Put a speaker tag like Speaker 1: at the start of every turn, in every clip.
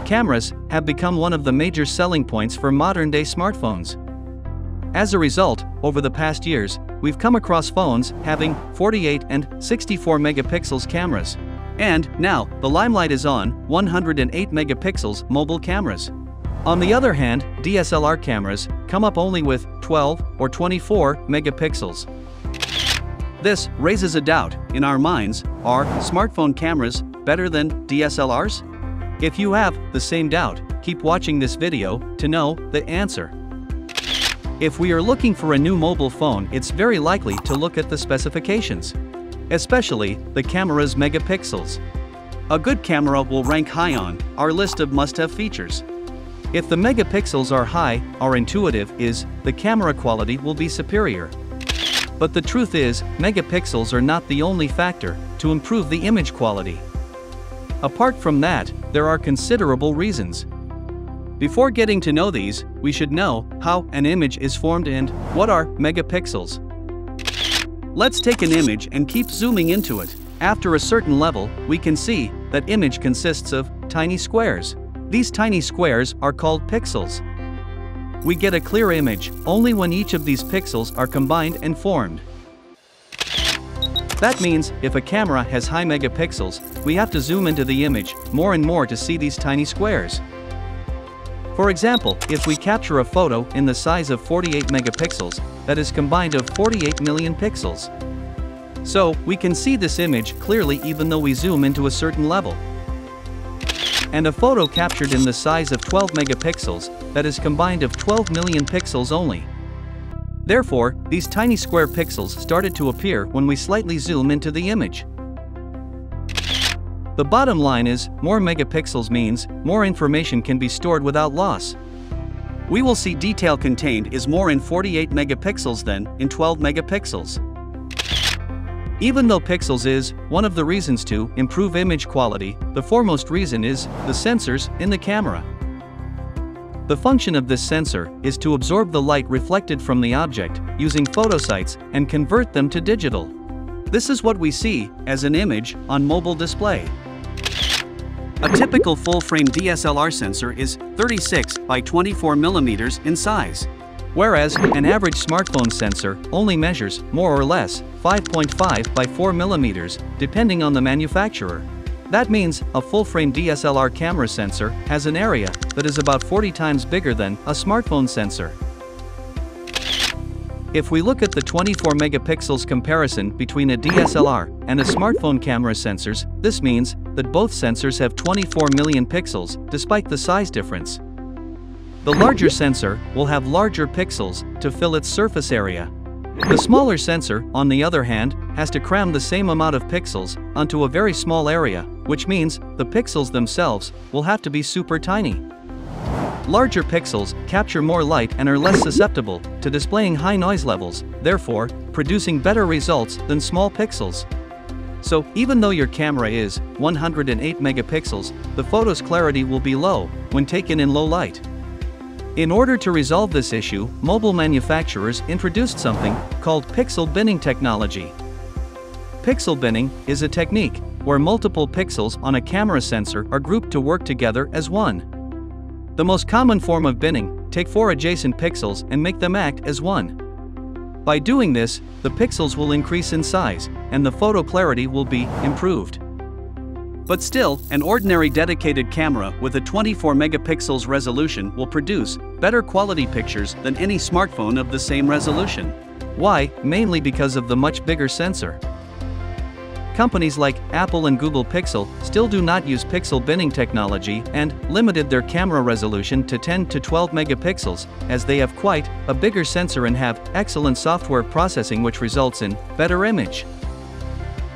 Speaker 1: cameras have become one of the major selling points for modern day smartphones. As a result, over the past years, we've come across phones having 48 and 64 megapixels cameras. And now, the limelight is on 108 megapixels mobile cameras. On the other hand, DSLR cameras come up only with 12 or 24 megapixels. This raises a doubt in our minds are smartphone cameras better than DSLRs? If you have the same doubt, keep watching this video to know the answer. If we are looking for a new mobile phone, it's very likely to look at the specifications, especially the camera's megapixels. A good camera will rank high on our list of must have features. If the megapixels are high, our intuitive is the camera quality will be superior. But the truth is, megapixels are not the only factor to improve the image quality. Apart from that, there are considerable reasons. Before getting to know these, we should know how an image is formed and what are megapixels. Let's take an image and keep zooming into it. After a certain level, we can see that image consists of tiny squares. These tiny squares are called pixels. We get a clear image only when each of these pixels are combined and formed. That means, if a camera has high megapixels, we have to zoom into the image more and more to see these tiny squares. For example, if we capture a photo in the size of 48 megapixels, that is combined of 48 million pixels. So, we can see this image clearly even though we zoom into a certain level and a photo captured in the size of 12 megapixels, that is combined of 12 million pixels only. Therefore, these tiny square pixels started to appear when we slightly zoom into the image. The bottom line is, more megapixels means, more information can be stored without loss. We will see detail contained is more in 48 megapixels than in 12 megapixels. Even though pixels is one of the reasons to improve image quality, the foremost reason is the sensors in the camera. The function of this sensor is to absorb the light reflected from the object using photosites and convert them to digital. This is what we see as an image on mobile display. A typical full-frame DSLR sensor is 36 by 24 millimeters in size whereas an average smartphone sensor only measures more or less 5.5 by 4 millimeters, depending on the manufacturer. That means a full-frame DSLR camera sensor has an area that is about 40 times bigger than a smartphone sensor. If we look at the 24 megapixels comparison between a DSLR and a smartphone camera sensors, this means that both sensors have 24 million pixels despite the size difference. The larger sensor will have larger pixels to fill its surface area. The smaller sensor, on the other hand, has to cram the same amount of pixels onto a very small area, which means the pixels themselves will have to be super tiny. Larger pixels capture more light and are less susceptible to displaying high noise levels, therefore, producing better results than small pixels. So, even though your camera is 108 megapixels, the photo's clarity will be low when taken in low light. In order to resolve this issue, mobile manufacturers introduced something called pixel binning technology. Pixel binning is a technique where multiple pixels on a camera sensor are grouped to work together as one. The most common form of binning, take four adjacent pixels and make them act as one. By doing this, the pixels will increase in size, and the photo clarity will be improved. But still, an ordinary dedicated camera with a 24 megapixels resolution will produce better quality pictures than any smartphone of the same resolution. Why? Mainly because of the much bigger sensor. Companies like Apple and Google Pixel still do not use pixel binning technology and limited their camera resolution to 10 to 12 megapixels, as they have quite a bigger sensor and have excellent software processing which results in better image.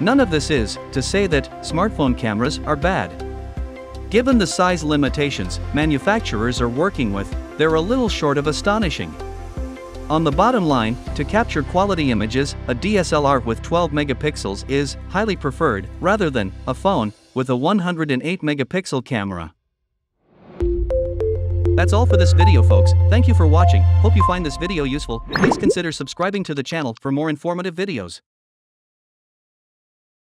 Speaker 1: None of this is to say that smartphone cameras are bad. Given the size limitations manufacturers are working with, they're a little short of astonishing. On the bottom line, to capture quality images, a DSLR with 12 megapixels is highly preferred rather than a phone with a 108 megapixel camera. That's all for this video folks, thank you for watching, hope you find this video useful, please consider subscribing to the channel for more informative videos.